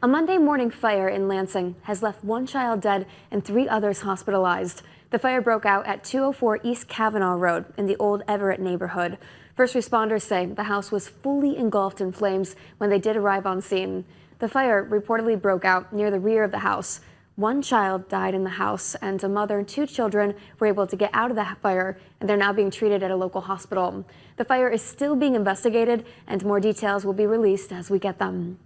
A Monday morning fire in Lansing has left one child dead and three others hospitalized. The fire broke out at 204 East Cavanaugh Road in the Old Everett neighborhood. First responders say the house was fully engulfed in flames when they did arrive on scene. The fire reportedly broke out near the rear of the house. One child died in the house, and a mother and two children were able to get out of the fire, and they're now being treated at a local hospital. The fire is still being investigated, and more details will be released as we get them.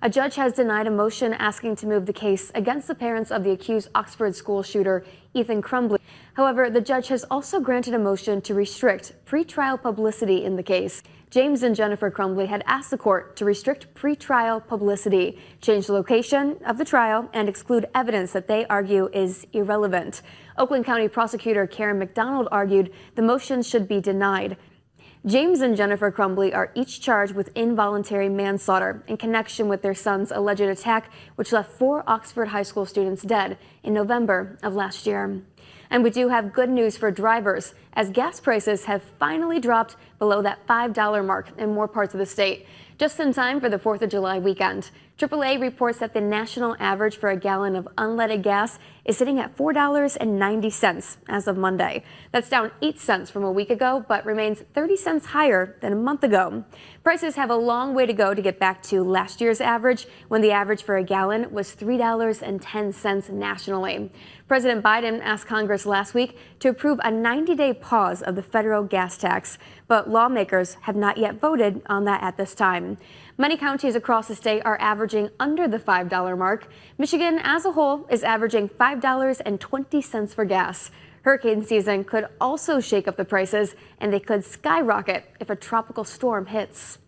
A judge has denied a motion asking to move the case against the parents of the accused Oxford school shooter, Ethan Crumbley. However, the judge has also granted a motion to restrict pretrial publicity in the case. James and Jennifer Crumbley had asked the court to restrict pretrial publicity, change the location of the trial, and exclude evidence that they argue is irrelevant. Oakland County prosecutor Karen McDonald argued the motion should be denied. James and Jennifer Crumbley are each charged with involuntary manslaughter in connection with their son's alleged attack, which left four Oxford High School students dead in November of last year. And we do have good news for drivers as gas prices have finally dropped below that $5 mark in more parts of the state. Just in time for the 4th of July weekend. AAA reports that the national average for a gallon of unleaded gas is sitting at $4.90 as of Monday. That's down 8 cents from a week ago, but remains 30 cents higher than a month ago. Prices have a long way to go to get back to last year's average, when the average for a gallon was $3.10 nationally. President Biden asked Congress last week to approve a 90 day pause of the federal gas tax, but lawmakers have not yet voted on that at this time. Many counties across the state are averaging under the $5 mark. Michigan as a whole is averaging $5.20 for gas. Hurricane season could also shake up the prices, and they could skyrocket if a tropical storm hits.